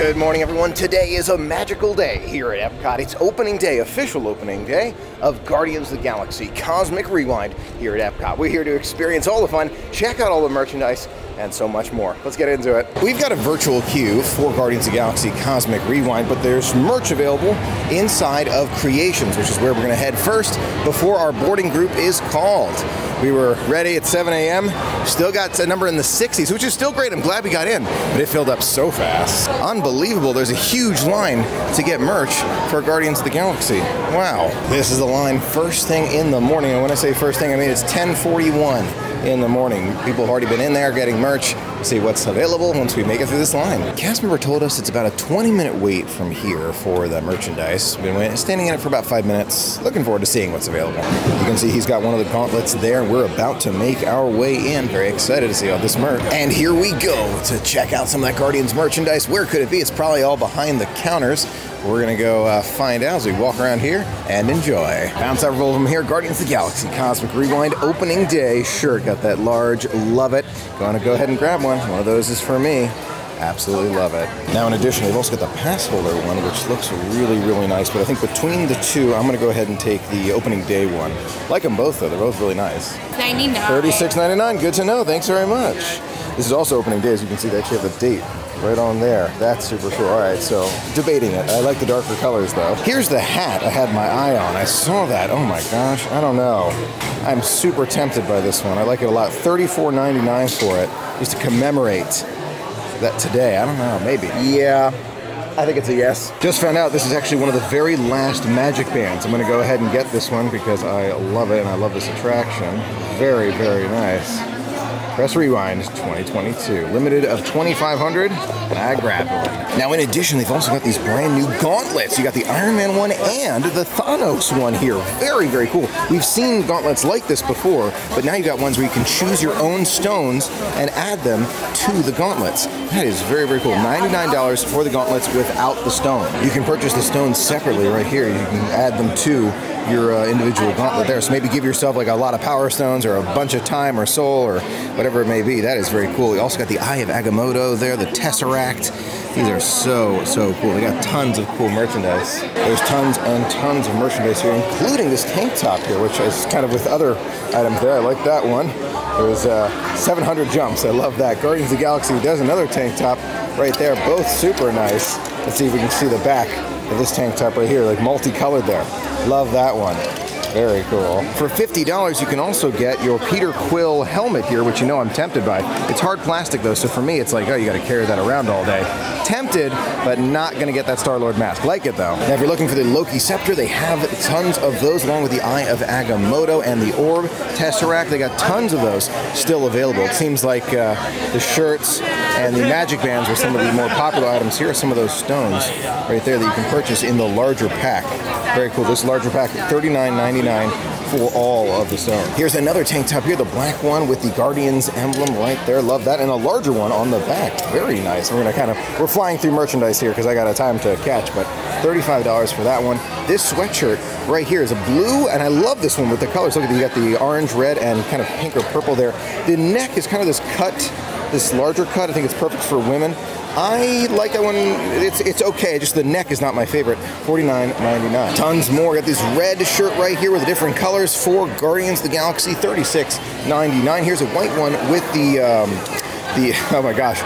Good morning, everyone. Today is a magical day here at Epcot. It's opening day, official opening day of Guardians of the Galaxy Cosmic Rewind here at Epcot. We're here to experience all the fun, check out all the merchandise, and so much more. Let's get into it. We've got a virtual queue for Guardians of the Galaxy Cosmic Rewind, but there's merch available inside of Creations, which is where we're going to head first before our boarding group is called. We were ready at 7 a.m. Still got a number in the 60s, which is still great. I'm glad we got in, but it filled up so fast. Unbelievable. There's a huge line to get merch for Guardians of the Galaxy. Wow. This is the line first thing in the morning. And when I say first thing, I mean it's 1041 in the morning. People have already been in there getting merch. See what's available once we make it through this line. Cast member told us it's about a 20 minute wait from here for the merchandise. Been standing in it for about five minutes. Looking forward to seeing what's available. You can see he's got one of the gauntlets there. We're about to make our way in. Very excited to see all this merch. And here we go to check out some of that Guardians merchandise. Where could it be? It's probably all behind the counters. We're gonna go uh, find out as we walk around here and enjoy. Found several of them here. Guardians of the Galaxy Cosmic Rewind opening day shirt. Got that large, love it. Gonna go ahead and grab one. One of those is for me. Absolutely love it. Now, in addition, they've also got the pass holder one, which looks really, really nice. But I think between the two, I'm going to go ahead and take the opening day one. Like them both, though. They're both really nice. 99. $36.99. Good to know. Thanks very much. This is also opening day. As you can see, they actually have the date right on there. That's super cool. All right, so debating it. I like the darker colors though. Here's the hat I had my eye on. I saw that. Oh my gosh. I don't know. I'm super tempted by this one. I like it a lot. $34.99 for it, just to commemorate that today. I don't know. Maybe. Yeah. I think it's a yes. Just found out this is actually one of the very last magic bands. I'm going to go ahead and get this one because I love it and I love this attraction. Very, very nice. Press Rewind 2022. Limited of 2,500. I grabbed one. Now, in addition, they've also got these brand new gauntlets. You got the Iron Man one and the Thanos one here. Very, very cool. We've seen gauntlets like this before, but now you got ones where you can choose your own stones and add them to the gauntlets. That is very, very cool. $99 for the gauntlets without the stone. You can purchase the stones separately right here. You can add them to your uh, individual gauntlet there. So maybe give yourself like a lot of power stones or a bunch of time or soul or whatever it may be. That is very cool. You also got the Eye of Agamotto there, the Tesseract. These are so, so cool. They got tons of cool merchandise. There's tons and tons of merchandise here, including this tank top here, which is kind of with other items there. I like that one. There's uh, 700 jumps. I love that. Guardians of the Galaxy does another tank top right there. Both super nice. Let's see if we can see the back this tank top right here, like multicolored there. Love that one. Very cool. For $50, you can also get your Peter Quill helmet here, which you know I'm tempted by. It's hard plastic though, so for me it's like, oh, you gotta carry that around all day. Tempted, but not gonna get that Star-Lord mask. Like it though. Now if you're looking for the Loki Scepter, they have tons of those along with the Eye of Agamotto and the Orb Tesseract. They got tons of those still available. It seems like uh, the shirts and the magic bands were some of the more popular items. Here are some of those stones right there that you can purchase in the larger pack. Very cool. This larger pack, $39.99 for all of the stones. Here's another tank top here, the black one with the Guardians emblem right there. Love that. And a larger one on the back. Very nice. We're gonna kind of we're flying through merchandise here because I got a time to catch, but $35 for that one. This sweatshirt right here is a blue, and I love this one with the colors. Look at you got the orange, red, and kind of pink or purple there. The neck is kind of this cut, this larger cut. I think it's perfect for women. I like that one. It's it's okay. Just the neck is not my favorite. $49.99. Tons more. Got this red shirt right here with the different colors for Guardians of the Galaxy. $36.99. Here's a white one with the um, the oh my gosh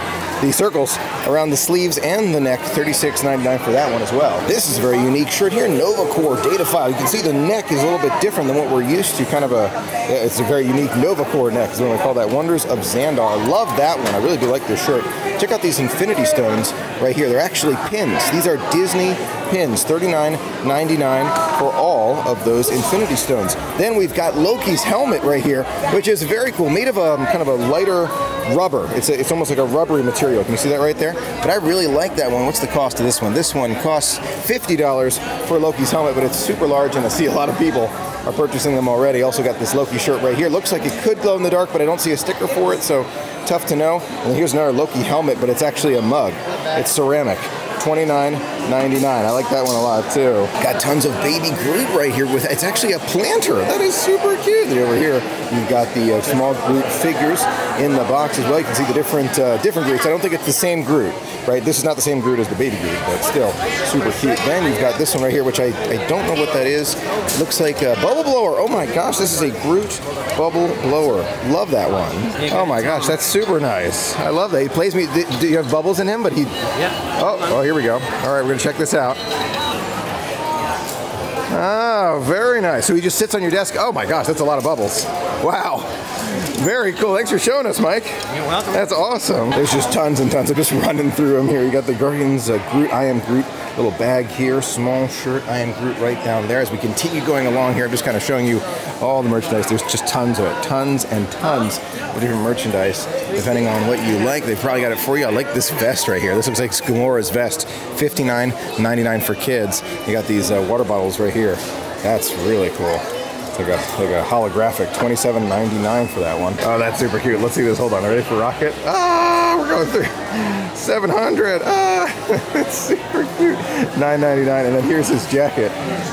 the circles around the sleeves and the neck, $36.99 for that one as well. This is a very unique shirt here, Nova Corps data file. You can see the neck is a little bit different than what we're used to, kind of a, it's a very unique Nova Corps neck, is what I call that. Wonders of Xandar. Love that one. I really do like this shirt. Check out these Infinity Stones right here. They're actually pins. These are Disney pins, $39.99 for all of those Infinity Stones. Then we've got Loki's helmet right here, which is very cool, made of a um, kind of a lighter rubber. It's, a, it's almost like a rubbery material. Can you see that right there? But I really like that one. What's the cost of this one? This one costs $50 for Loki's helmet, but it's super large and I see a lot of people are purchasing them already. Also got this Loki shirt right here. Looks like it could glow in the dark, but I don't see a sticker for it, so tough to know. And here's another Loki helmet, but it's actually a mug. It's ceramic. $29.99. I like that one a lot too. Got tons of baby Groot right here with, it's actually a planter. That is super cute. Over here, you've got the uh, small Groot figures in the box as well. You can see the different uh, different Groots. I don't think it's the same Groot, right? This is not the same Groot as the baby Groot, but still super cute. Then you've got this one right here, which I, I don't know what that is. It looks like a bubble blower. Oh my gosh, this is a Groot bubble blower. Love that one. Oh my gosh, that's super nice. I love that. He plays me. Do you have bubbles in him? But he. Yeah. Oh, oh, here we go. All right, we're gonna check this out. Oh, very nice. So he just sits on your desk. Oh my gosh, that's a lot of bubbles. Wow. Very cool. Thanks for showing us, Mike. You're welcome. That's awesome. There's just tons and tons. I'm just running through them here. You got the Guardians uh, Groot, I am Groot little bag here, small shirt, I am Groot right down there. As we continue going along here, I'm just kind of showing you all the merchandise. There's just tons of it, tons and tons of different merchandise, depending on what you like. They probably got it for you. I like this vest right here. This looks like Gamora's vest, $59.99 for kids. You got these uh, water bottles right here. That's really cool. It's like a, like a holographic, $27.99 for that one. Oh, that's super cute. Let's see this. Hold on. Ready for rocket? Ah, we're going through 700. Ah, it's super cute. 9.99. And then here's his jacket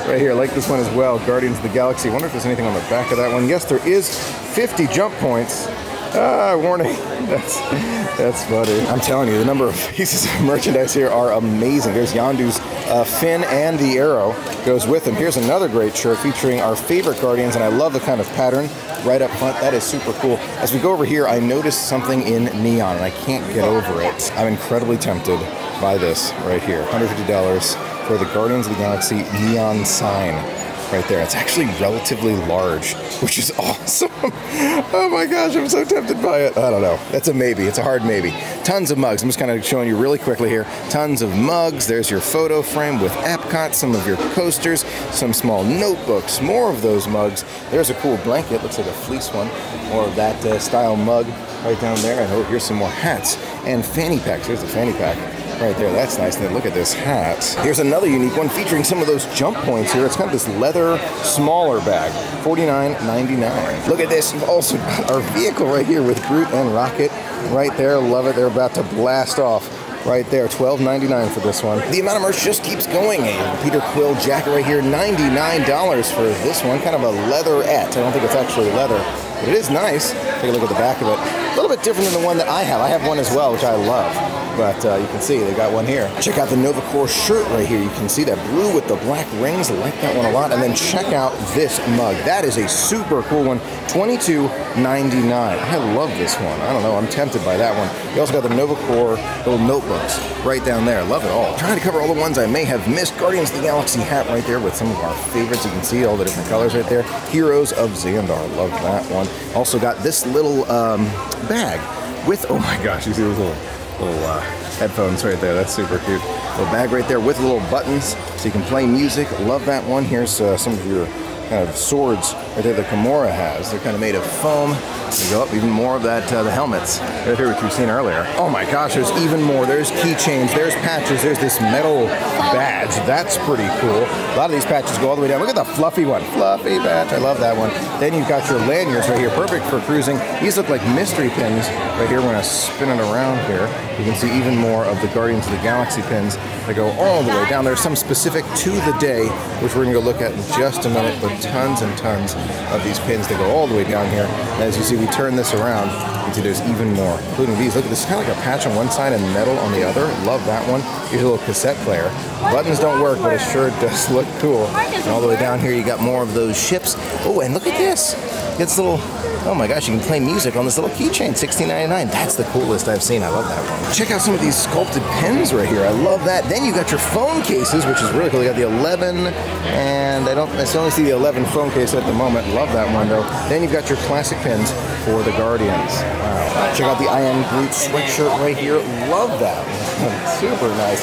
right here. I like this one as well. Guardians of the Galaxy. Wonder if there's anything on the back of that one. Yes, there is 50 jump points. Ah, warning. That's that's funny. I'm telling you, the number of pieces of merchandise here are amazing. There's Yondu's uh, fin and the arrow goes with him. Here's another great shirt featuring our favorite Guardians, and I love the kind of pattern right up front. That is super cool. As we go over here, I noticed something in neon, and I can't get over it. I'm incredibly tempted by this right here. $150 for the Guardians of the Galaxy neon sign right there. It's actually relatively large, which is awesome. oh my gosh, I'm so tempted by it. I don't know. That's a maybe. It's a hard maybe. Tons of mugs. I'm just kind of showing you really quickly here. Tons of mugs. There's your photo frame with Epcot, some of your coasters, some small notebooks, more of those mugs. There's a cool blanket. Looks like a fleece one. More of that uh, style mug right down there. And oh, here's some more hats and fanny packs. Here's the fanny pack right there. That's nice. And then look at this hat. Here's another unique one featuring some of those jump points here. It's kind of this leather smaller bag, $49.99. Look at this. You've also got our vehicle right here with Groot and Rocket right there. Love it. They're about to blast off right there. $12.99 for this one. The amount of merch just keeps going. A Peter Quill jacket right here, $99 for this one. Kind of a leatherette. I don't think it's actually leather, but it is nice. Take a look at the back of it. A little bit different than the one that I have. I have one as well, which I love but uh, you can see they got one here. Check out the Nova Corps shirt right here. You can see that blue with the black rings. I like that one a lot. And then check out this mug. That is a super cool one. $22.99. I love this one. I don't know. I'm tempted by that one. You also got the Nova Corps little notebooks right down there. Love it all. Trying to cover all the ones I may have missed. Guardians of the Galaxy hat right there with some of our favorites. You can see all the different colors right there. Heroes of Xandar. Love that one. Also got this little um, bag with, oh my gosh, you see this little little uh, headphones right there. That's super cute. Little bag right there with little buttons so you can play music. Love that one. Here's uh, some of your kind of swords right there the Gamora has. They're kind of made of foam. You go up even more of that, uh, the helmets right here, which you've seen earlier. Oh my gosh, there's even more. There's keychains, there's patches, there's this metal badge. That's pretty cool. A lot of these patches go all the way down. Look at the fluffy one. Fluffy badge. I love that one. Then you've got your lanyards right here, perfect for cruising. These look like mystery pins right here when I spin it around here. You can see even more of the Guardians of the Galaxy pins that go all the way down. There's some specific to the day, which we're going to go look at in just a minute, but tons and tons of these pins that go all the way down here. And as you see, we turn this around, see there's even more, including these. Look at this, kind of like a patch on one side and metal on the other. Love that one. Here's a little cassette player. Buttons don't work, but it sure does look cool. And all the way down here, you got more of those ships. Oh, and look at this. It's little Oh my gosh, you can play music on this little keychain, $16.99. That's the coolest I've seen. I love that one. Check out some of these sculpted pens right here. I love that. Then you got your phone cases, which is really cool. You got the 11, and I don't necessarily see the 11 phone case at the moment. Love that one though. Then you've got your classic pens for the Guardians. Wow. Check out the I Am Groot sweatshirt right here. Love that. Super nice.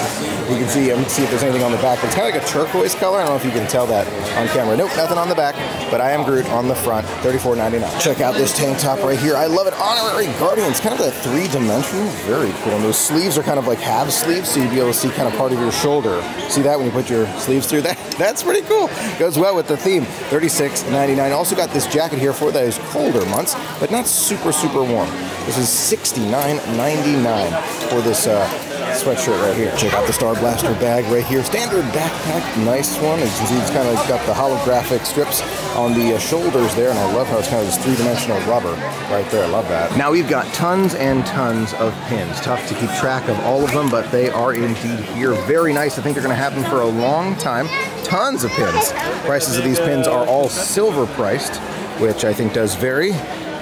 You can see, um, see if there's anything on the back. It's kind of like a turquoise color. I don't know if you can tell that on camera. Nope, nothing on the back, but I Am Groot on the front, $34.99. Check out out this tank top right here. I love it. Honorary Guardians, kind of that three-dimensional. Very cool. And those sleeves are kind of like half sleeves, so you'd be able to see kind of part of your shoulder. See that when you put your sleeves through? That That's pretty cool. Goes well with the theme. $36.99. Also got this jacket here for those colder months, but not super, super warm. This is $69.99 for this uh, sweatshirt right here. Check out the Star Blaster bag right here. Standard backpack, nice one. As you see, it's kind of got the holographic strips on the uh, shoulders there, and I love how it's kind of this three-dimensional rubber right there. I love that. Now we've got tons and tons of pins. Tough to keep track of all of them, but they are indeed here. Very nice. I think they're going to have them for a long time. Tons of pins. Prices of these pins are all silver priced, which I think does vary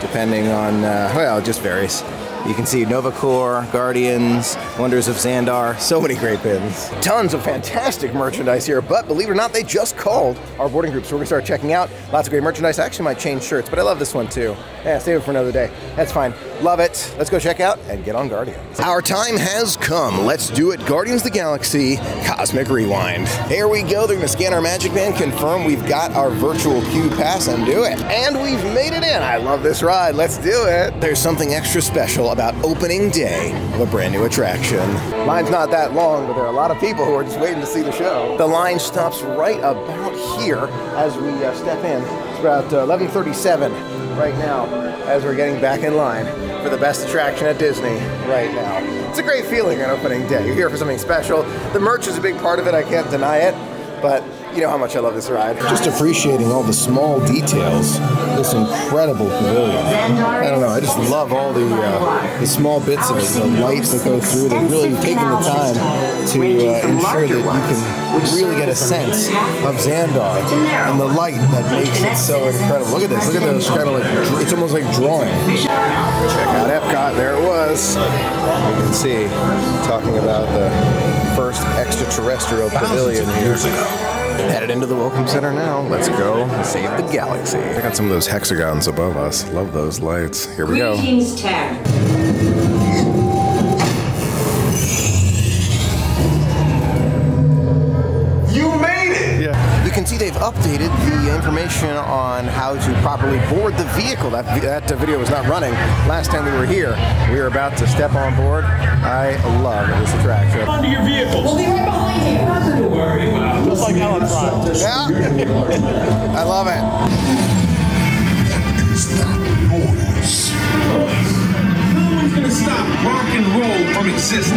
depending on, uh, well, it just varies. You can see Nova Corps, Guardians, Wonders of Xandar, so many great pins. Tons of fantastic merchandise here, but believe it or not, they just called our boarding group, so we're gonna start checking out lots of great merchandise. I actually might change shirts, but I love this one too. Yeah, save it for another day. That's fine. Love it. Let's go check out and get on Guardians. Our time has come. Let's do it. Guardians of the Galaxy Cosmic Rewind. Here we go. They're gonna scan our Magic Band, confirm we've got our virtual queue pass, and do it. And we've made it in. I love this ride. Let's do it. There's something extra special about opening day of a brand new attraction. Line's not that long, but there are a lot of people who are just waiting to see the show. The line stops right about here as we uh, step in. It's about uh, 11:37 right now as we're getting back in line for the best attraction at Disney right now. It's a great feeling on opening day. You're here for something special. The merch is a big part of it. I can't deny it, but you know how much I love this ride. Just appreciating all the small details. This incredible pavilion. I don't know. I just love all the uh, the small bits of it, the lights that go through. They're really taking the time to uh, ensure that you can really get a sense of Xandar and the light that makes it so incredible. Look at this. Look at those kind of like it's almost like drawing. Check out Epcot. There it was. You can see talking about the first extraterrestrial pavilion here. Headed into the Welcome Center now. Let's go save the galaxy. I got some of those hexagons above us. Love those lights. Here we go. Greetings, Tech. You made it! Yeah. You can see they've updated the information on how to properly board the vehicle. That, that uh, video was not running last time we were here. We were about to step on board. I love this attraction. Onto your vehicle. We'll be right behind you. Nothing to worry about. Just like Ellen tried. Yeah. I love it. No one's gonna stop rock and roll from existing.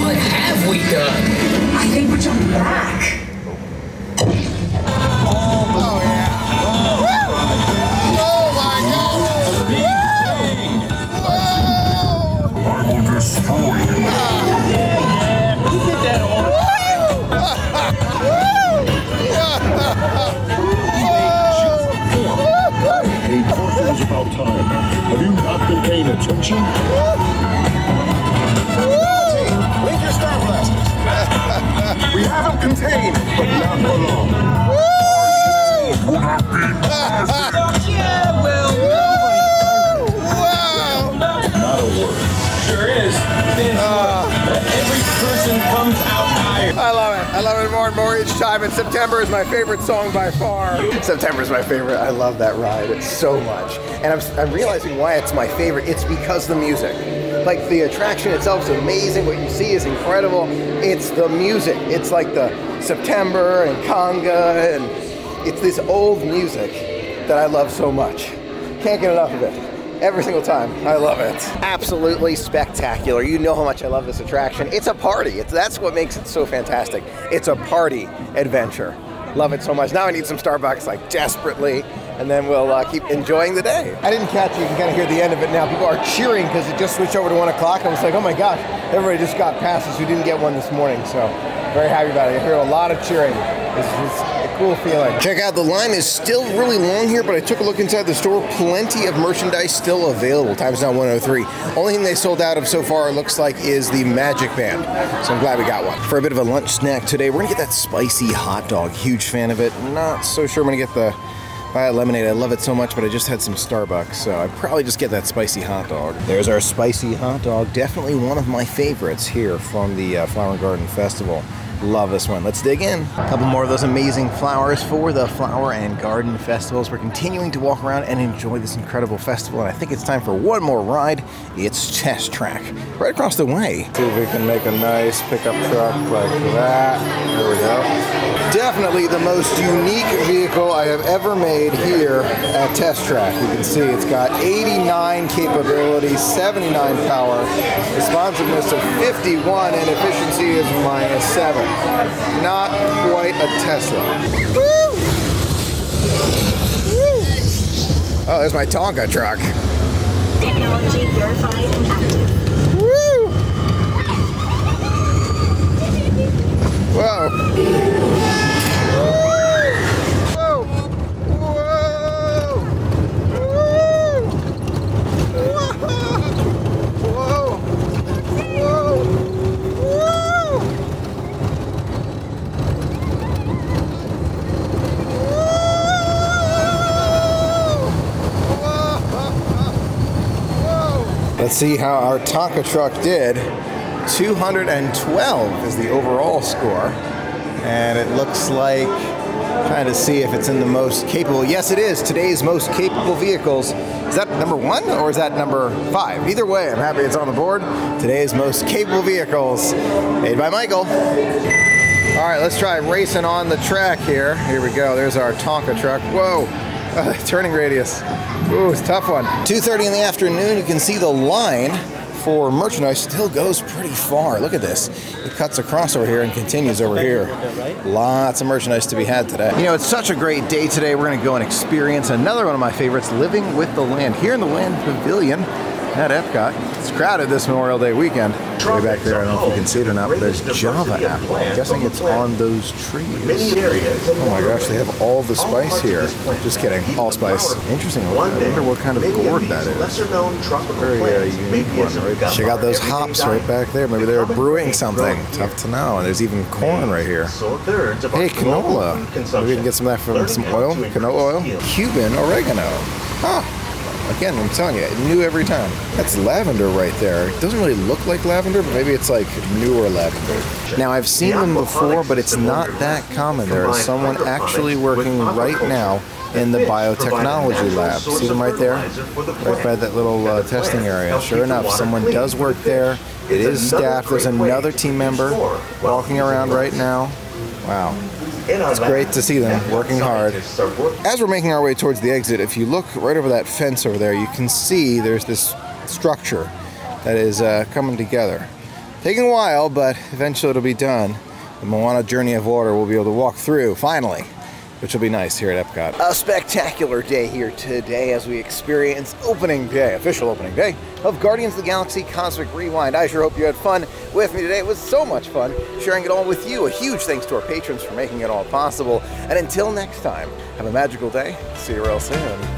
What have we done? I think we're jumping more and more each time. And September is my favorite song by far. September is my favorite. I love that ride so much. And I'm, I'm realizing why it's my favorite. It's because the music. Like the attraction itself is amazing. What you see is incredible. It's the music. It's like the September and conga and it's this old music that I love so much. Can't get enough of it. Every single time. I love it. Absolutely spectacular. You know how much I love this attraction. It's a party. It's, that's what makes it so fantastic. It's a party adventure. Love it so much. Now I need some Starbucks like desperately, and then we'll uh, keep enjoying the day. I didn't catch you. You can kind of hear the end of it now. People are cheering because it just switched over to one o'clock. I was like, oh my gosh, everybody just got passes who didn't get one this morning. So very happy about it. I hear a lot of cheering. It's cool feeling. Check out the line is still really long here, but I took a look inside the store. Plenty of merchandise still available. Time's now 103. Only thing they sold out of so far looks like is the Magic Band. So I'm glad we got one. For a bit of a lunch snack today, we're gonna get that spicy hot dog. Huge fan of it. Not so sure I'm gonna get the Violet lemonade. I love it so much, but I just had some Starbucks, so I'd probably just get that spicy hot dog. There's our spicy hot dog. Definitely one of my favorites here from the uh, Flower and Garden Festival. Love this one. Let's dig in. A couple more of those amazing flowers for the Flower and Garden Festivals. We're continuing to walk around and enjoy this incredible festival, and I think it's time for one more ride. It's Test Track, right across the way. See if we can make a nice pickup truck like that. There we go. Definitely the most unique vehicle I have ever made here at Test Track. You can see it's got 89 capability, 79 power, responsiveness of 51, and efficiency is minus 7. Not quite a Tesla. Oh, there's my Tonka truck. Woo! Whoa. See how our Tonka truck did. 212 is the overall score. And it looks like trying to see if it's in the most capable. Yes, it is. Today's most capable vehicles. Is that number one or is that number five? Either way, I'm happy it's on the board. Today's most capable vehicles made by Michael. All right, let's try racing on the track here. Here we go. There's our Tonka truck. Whoa, uh, turning radius. Ooh, it's a tough one. 2.30 in the afternoon, you can see the line for merchandise still goes pretty far. Look at this. It cuts across over here and continues over here. Lots of merchandise to be had today. You know, it's such a great day today. We're going to go and experience another one of my favorites, Living with the Land, here in the Land Pavilion at Epcot. It's crowded this Memorial Day weekend. Way back there, I don't know if you can see it or not, but there's Java apple. I'm guessing it's on those trees. Oh my gosh, they have all the spice here. Just kidding, allspice. Interesting. I wonder what kind of gourd that is. Very uh, unique one, right? Check out those hops right back there. Maybe they're brewing something. Tough to know. And there's even corn right here. Hey, canola. Maybe we can get some of that from some oil, canola oil. Cuban oregano. Huh. Again, I'm telling you, new every time. That's lavender right there. It doesn't really look like lavender, but maybe it's like newer lavender. Now, I've seen them before, but it's not that common. There is someone actually working right now in the biotechnology lab. See them right there? Right by that little uh, testing area. Sure enough, someone does work there. It is staff. There's another team member walking around right now. Wow. It's great to see them working hard. As we're making our way towards the exit, if you look right over that fence over there, you can see there's this structure that is uh, coming together. Taking a while, but eventually it'll be done. The Moana Journey of Water will be able to walk through, finally, which will be nice here at Epcot. A spectacular day here today as we experience opening day, official opening day, of Guardians of the Galaxy Cosmic Rewind. I sure hope you had fun with me today. It was so much fun sharing it all with you. A huge thanks to our patrons for making it all possible. And until next time, have a magical day. See you real soon.